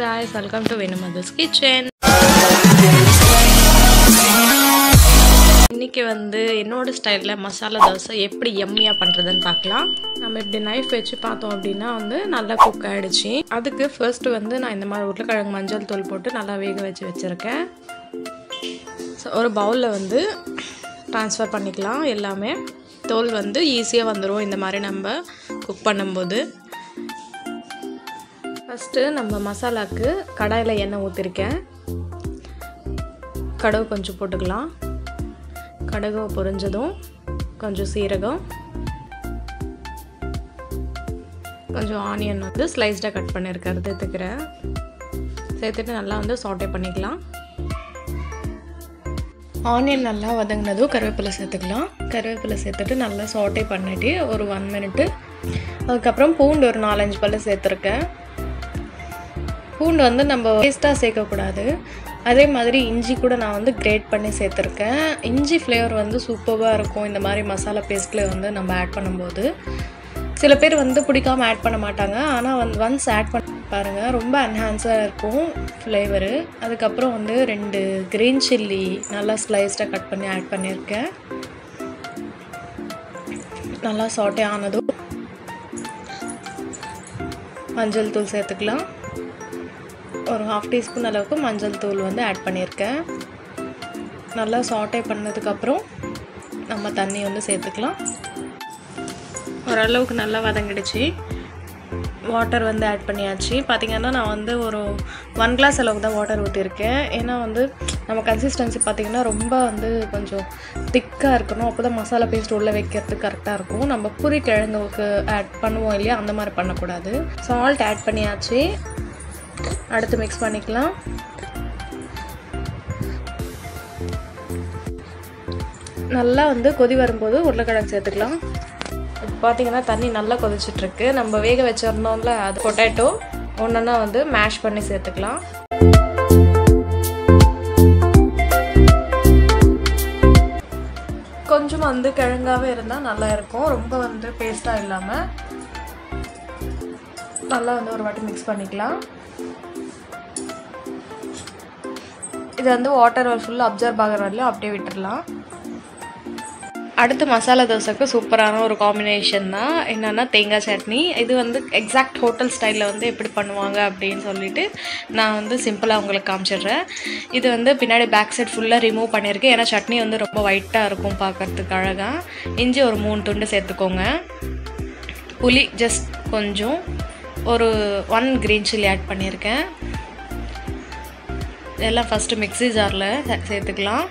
guys, welcome to Venu Mother's kitchen இன்றைக்கி வந்து என்னோட ஸ்டைலில் மசாலா தோசை எப்படி எம்மியாக பண்ணுறதுன்னு பார்க்கலாம். நம்ம இப்படி நைஃப் வச்சு பார்த்தோம் அப்படின்னா வந்து நல்லா குக் ஆகிடுச்சு அதுக்கு ஃபர்ஸ்ட் வந்து நான் இந்த மாதிரி உருளைக்கிழங்கு மஞ்சள் தூள் போட்டு நல்லா வேக வச்சு வச்சுருக்கேன். ஸோ ஒரு பவுலில் வந்து ட்ரான்ஸ்ஃபர் பண்ணிக்கலாம் எல்லாமே. தோல் வந்து ஈஸியாக வந்துடும் இந்த மாதிரி நம்ம குக் பண்ணும்போது. ஃபஸ்ட்டு நம்ம மசாலாவுக்கு கடாயில் எண்ணெய் ஊற்றிருக்கேன் கடுகு கொஞ்சம் போட்டுக்கலாம். கடுகு பொரிஞ்சதும் கொஞ்சம் சீரகம். கொஞ்சம் ஆனியன் வந்து ஸ்லைஸ்டாக கட் பண்ணியிருக்கிறது சேர்த்துக்கிறேன். சேர்த்துட்டு நல்லா வந்து சாட்டே பண்ணிக்கலாம். ஆனியன் நல்லா வதங்கினதும் கருவேப்பிலை சேர்த்துக்கலாம். கருவேப்பிலை சேர்த்துட்டு நல்லா சாட்டே பண்ணிட்டு ஒரு ஒன் மினிட்டு அதுக்கப்புறம் பூண்டு ஒரு நாலஞ்சு பல்லு சேர்த்துருக்கேன். பூண்டு வந்து நம்ம வேஸ்ட்டாக சேர்க்கக்கூடாது. அதே மாதிரி இஞ்சி கூட நான் வந்து கிரேட் பண்ணி சேர்த்துருக்கேன். இஞ்சி ஃப்ளேவர் வந்து சூப்பராக இருக்கும். இந்த மாதிரி மசாலா பேஸ்ட்டில் வந்து நம்ம ஆட் பண்ணும்போது. சில பேர் வந்து பிடிக்காமல் ஆட் பண்ண மாட்டாங்க. ஆனால் வந்து ஒன்ஸ் ஆட் பண்ணி பாருங்கள் ரொம்ப என்ஹான்ஸாக இருக்கும் ஃப்ளேவரு அதுக்கப்புறம் வந்து ரெண்டு க்ரீன் சில்லி நல்லா ஸ்லைஸ்டாக கட் பண்ணி ஆட் பண்ணியிருக்கேன். நல்லா சாட்டே ஆனதும் மஞ்சள் தூள் சேர்த்துக்கலாம். ஒரு ஹாஃப் டீஸ்பூன் அளவுக்கு மஞ்சள் தூள் வந்து ஆட் பண்ணியிருக்கேன். நல்லா சாட்டே பண்ணதுக்கப்புறம் நம்ம தண்ணி வந்து சேர்த்துக்கலாம். ஓரளவுக்கு நல்லா வதங்கிடுச்சு. வாட்டர் வந்து ஆட் பண்ணியாச்சு. பார்த்திங்கன்னா நான் வந்து ஒரு ஒன் கிளாஸ் அளவுக்கு தான் வாட்டர் ஊற்றிருக்கேன் ஏன்னா வந்து நம்ம கன்சிஸ்டன்சி பார்த்திங்கன்னா ரொம்ப வந்து கொஞ்சம் திக்காக இருக்கணும். அப்போ தான் மசாலா பேஸ்ட் உள்ளே வைக்கிறதுக்கு கரெக்டாக இருக்கும். நம்ம பூரி கிழங்குக்கு ஆட் பண்ணுவோம் இல்லையா? அந்த மாதிரி பண்ணக்கூடாது. சால்ட் ஆட் பண்ணியாச்சு. அடுத்து மிக்ஸ் பண்ணிக்கலாம். நல்லா வந்து கொதி வரும்போது உருளைக்கிழங்கு சேர்த்துக்கலாம். இப்போ பார்த்தீங்கன்னா தண்ணி நல்லா கொதிச்சிட்ருக்கு. நம்ம வேக வச்சிருந்தோம்ல அது பொட்டேட்டோ ஒன்றா வந்து மேஷ் பண்ணி சேர்த்துக்கலாம். கொஞ்சம் வந்து கிழங்காவே இருந்தால் நல்லா இருக்கும். ரொம்ப வந்து பேஸ்ட்டாக இல்லாமல் நல்லா வந்து ஒரு வாட்டி மிக்ஸ் பண்ணிக்கலாம். இது வந்து வாட்டர் ஃபுல்லாக அப்சர்வ் ஆகிற வரலையும் அப்படியே விட்டுடலாம் அடுத்து மசாலா தோசைக்கு சூப்பரான ஒரு காம்பினேஷன் தான். என்னென்னா தேங்காய் சட்னி. இது வந்து எக்ஸாக்ட் ஹோட்டல் ஸ்டைலில் வந்து எப்படி பண்ணுவாங்க அப்படின்னு சொல்லிட்டு நான் வந்து சிம்பிளாக உங்களுக்கு காமிச்சிடுறேன். இது வந்து பின்னாடி பேக் சைட் ஃபுல்லாக ரிமூவ் பண்ணியிருக்கேன் ஏன்னா சட்னி வந்து ரொம்ப ஒயிட்டாக இருக்கும் பார்க்குறதுக்கு அழகாக இஞ்சி ஒரு மூணு துண்டு சேர்த்துக்கோங்க. புளி ஜஸ்ட் கொஞ்சம். ஒரு ஒன் க்ரீன் சில்லி ஆட் பண்ணியிருக்கேன். எல்லாம் ஃபஸ்ட்டு மிக்ஸி ஜாரில் சேர்த்துக்கலாம்.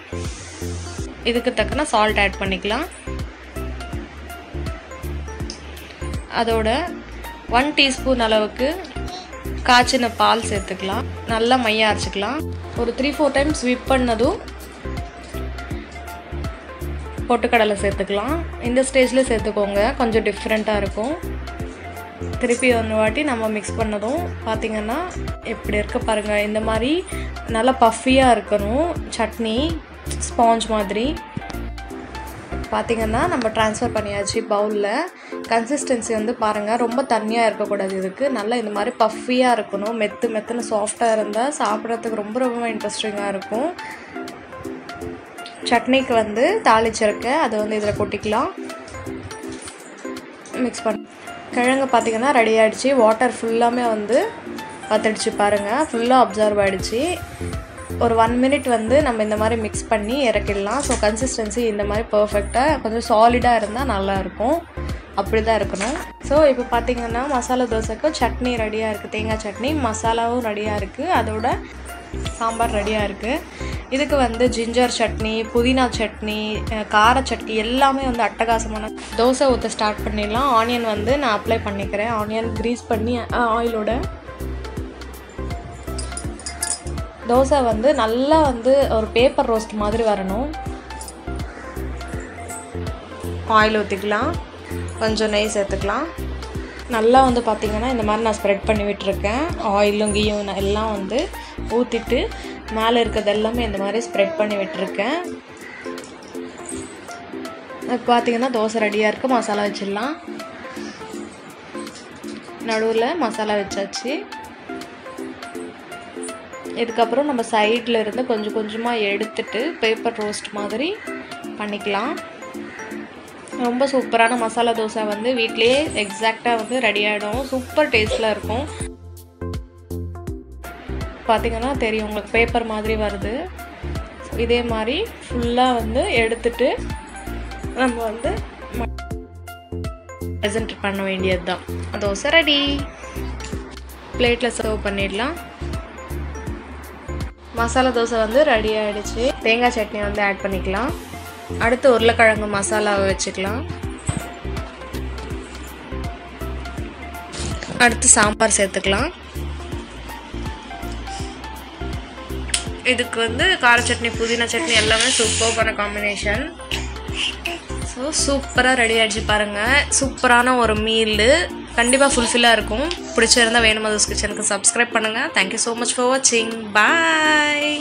இதுக்கு தக்கன சால்ட் ஆட் பண்ணிக்கலாம். அதோட ஒன் டீஸ்பூன் அளவுக்கு காய்ச்சின பால் சேர்த்துக்கலாம். நல்லா மைய அரைச்சிக்கலாம். ஒரு த்ரீ ஃபோர் டைம் ஸ்விப் பண்ணதும் பொட்டுக்கடலை சேர்த்துக்கலாம். இந்த ஸ்டேஜில் சேர்த்துக்கோங்க. கொஞ்சம் டிஃப்ரெண்ட்டாக இருக்கும். திருப்பி ஒன்று வாட்டி நம்ம மிக்ஸ் பண்ணதும் பார்த்திங்கன்னா எப்படி இருக்க பாருங்கள் இந்த மாதிரி நல்லா பஃபியாக இருக்கணும். சட்னி ஸ்பாஞ்ச் மாதிரி. பார்த்திங்கன்னா நம்ம ட்ரான்ஸ்ஃபர் பண்ணியாச்சு பவுலில் கன்சிஸ்டன்சி வந்து பாருங்கள் ரொம்ப தண்ணியாக இருக்கக்கூடாது இதுக்கு. நல்லா இந்த மாதிரி பஃபியாக இருக்கணும். மெத்து மெத்துன்னு சாஃப்டாக இருந்தால் சாப்பிட்றதுக்கு ரொம்ப ரொம்ப இன்ட்ரெஸ்டிங்காக இருக்கும். சட்னிக்கு வந்து தாளிச்சிருக்கேன் அதை வந்து இதில் கொட்டிக்கலாம். மிக்ஸ் பண்ண கிழங்கு பார்த்திங்கன்னா ரெடி ஆகிடுச்சு வாட்டர் ஃபுல்லாமே வந்து பத்தடிச்சு பாருங்கள் ஃபுல்லாக அப்சர்வ் ஆகிடுச்சு ஒரு ஒன் மினிட் வந்து நம்ம இந்த மாதிரி மிக்ஸ் பண்ணி இறக்கிடலாம். ஸோ கன்சிஸ்டன்சி இந்த மாதிரி பர்ஃபெக்டாக கொஞ்சம் சாலிடாக இருந்தால் நல்லாயிருக்கும். அப்படி தான் இருக்கணும். ஸோ இப்போ பார்த்திங்கன்னா மசாலா தோசைக்கு சட்னி ரெடியாக இருக்குது தேங்காய் சட்னி மசாலாவும் ரெடியாக இருக்குது அதோட சாம்பார் ரெடியாக இருக்குது இதுக்கு வந்து ஜிஞ்சர் சட்னி புதினா சட்னி கார சட்னி எல்லாமே வந்து அட்டகாசமான தோசை ஊற்ற ஸ்டார்ட் பண்ணிடலாம். ஆனியன் வந்து நான் அப்ளை பண்ணிக்கிறேன். ஆனியன் க்ரீஸ் பண்ணி ஆயிலோட தோசை வந்து நல்லா வந்து ஒரு பேப்பர் ரோஸ்ட் மாதிரி வரணும். ஆயில் ஊற்றிக்கலாம் கொஞ்சம் நெய் சேர்த்துக்கலாம். நல்லா வந்து பார்த்திங்கன்னா இந்த மாதிரி நான் ஸ்ப்ரெட் பண்ணி விட்டுருக்கேன். ஆயிலும் கீயும் எல்லாம் வந்து ஊற்றிட்டு மேலே இருக்கிறது எல்லாமே இந்த மாதிரி ஸ்ப்ரெட் பண்ணி விட்டுருக்கேன். இப்போ பார்த்தீங்கன்னா தோசை ரெடியாக இருக்குது மசாலா வச்சிடலாம். நடுவில் மசாலா வச்சாச்சு. இதுக்கப்புறம் நம்ம சைடில் இருந்து கொஞ்சம் கொஞ்சமாக எடுத்துட்டு பேப்பர் ரோஸ்ட் மாதிரி பண்ணிக்கலாம். ரொம்ப சூப்பரான மசாலா தோசை வந்து வீட்லேயே எக்ஸாக்டாக வந்து ரெடி ஆகிடும் சூப்பர் டேஸ்ட்டில் இருக்கும். பார்த்திங்கன்னா தெரியும் உங்களுக்கு பேப்பர் மாதிரி வருது. இதே மாதிரி ஃபுல்லாக வந்து எடுத்துட்டு நம்ம வந்து ப்ரெசென்ட் பண்ண வேண்டியது தான் தோசை ரெடி பிளேட்டில் சர்வ் பண்ணிடலாம். மசாலா தோசை வந்து ரெடி ஆகிடுச்சு தேங்காய் சட்னி வந்து ஆட் பண்ணிக்கலாம். அடுத்து உருளைக்கிழங்கு மசாலாவை வச்சுக்கலாம். அடுத்து சாம்பார் சேர்த்துக்கலாம். இதுக்கு வந்து கார சட்னி புதினா சட்னி எல்லாமே சூப்பரான காம்பினேஷன் ஸோ சூப்பராக ரெடி ஆகிடுச்சு பாருங்கள் சூப்பரான ஒரு மீல் கண்டிப்பாக ஃபுல்ஃபில்லாக இருக்கும். பிடிச்சிருந்தா வேணுமா கிச்சனுக்கு சப்ஸ்கிரைப் பண்ணுங்கள் தேங்க்யூ ஸோ மச் ஃபார் வாட்சிங் பாய்